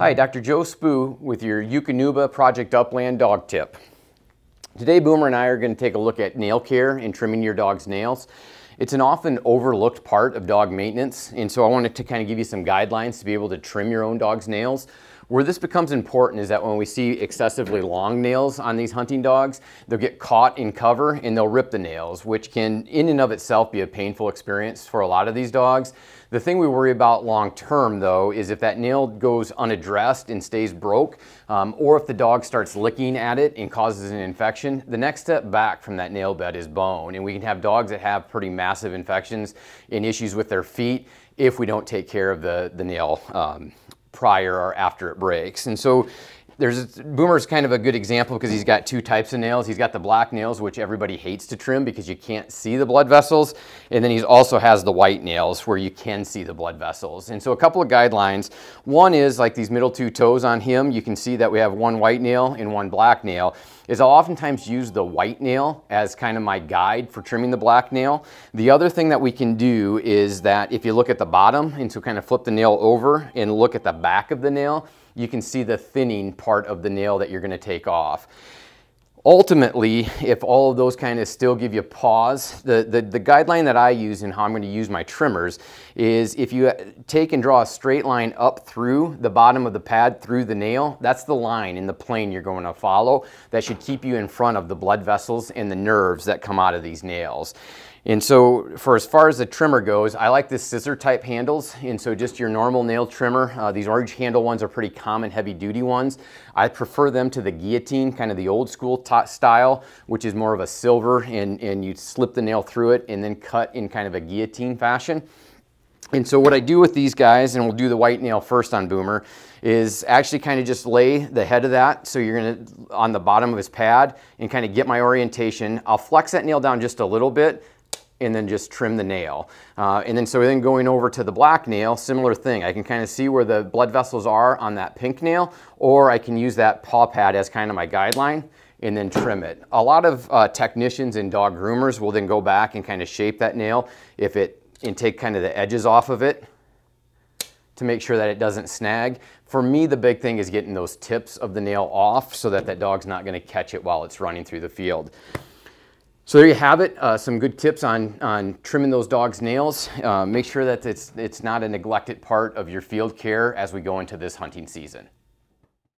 Hi, Dr. Joe Spoo with your Eukanuba Project Upland dog tip. Today, Boomer and I are going to take a look at nail care and trimming your dog's nails. It's an often overlooked part of dog maintenance, and so I wanted to kind of give you some guidelines to be able to trim your own dog's nails. Where this becomes important is that when we see excessively long nails on these hunting dogs, they'll get caught in cover and they'll rip the nails, which can in and of itself be a painful experience for a lot of these dogs. The thing we worry about long term though is if that nail goes unaddressed and stays broke, um, or if the dog starts licking at it and causes an infection, the next step back from that nail bed is bone. And we can have dogs that have pretty massive infections and issues with their feet if we don't take care of the, the nail um, prior or after it breaks. And so there's Boomer's kind of a good example because he's got two types of nails. He's got the black nails, which everybody hates to trim because you can't see the blood vessels. And then he also has the white nails where you can see the blood vessels. And so a couple of guidelines. One is like these middle two toes on him. You can see that we have one white nail and one black nail is I'll oftentimes use the white nail as kind of my guide for trimming the black nail. The other thing that we can do is that if you look at the bottom and so kind of flip the nail over and look at the back of the nail, you can see the thinning part of the nail that you're gonna take off. Ultimately, if all of those kind of still give you pause, the, the, the, guideline that I use and how I'm going to use my trimmers is if you uh, take and draw a straight line up through the bottom of the pad through the nail, that's the line in the plane you're going to follow that should keep you in front of the blood vessels and the nerves that come out of these nails. And so for as far as the trimmer goes, I like the scissor type handles. And so just your normal nail trimmer, uh, these orange handle ones are pretty common heavy duty ones. I prefer them to the guillotine, kind of the old school style, which is more of a silver and, and you slip the nail through it and then cut in kind of a guillotine fashion. And so what I do with these guys, and we'll do the white nail first on Boomer, is actually kind of just lay the head of that. So you're gonna, on the bottom of his pad, and kind of get my orientation. I'll flex that nail down just a little bit, and then just trim the nail. Uh, and then so then going over to the black nail, similar thing. I can kind of see where the blood vessels are on that pink nail, or I can use that paw pad as kind of my guideline and then trim it. A lot of uh, technicians and dog groomers will then go back and kind of shape that nail if it and take kind of the edges off of it to make sure that it doesn't snag. For me, the big thing is getting those tips of the nail off so that that dog's not gonna catch it while it's running through the field. So there you have it, uh, some good tips on, on trimming those dogs' nails. Uh, make sure that it's, it's not a neglected part of your field care as we go into this hunting season.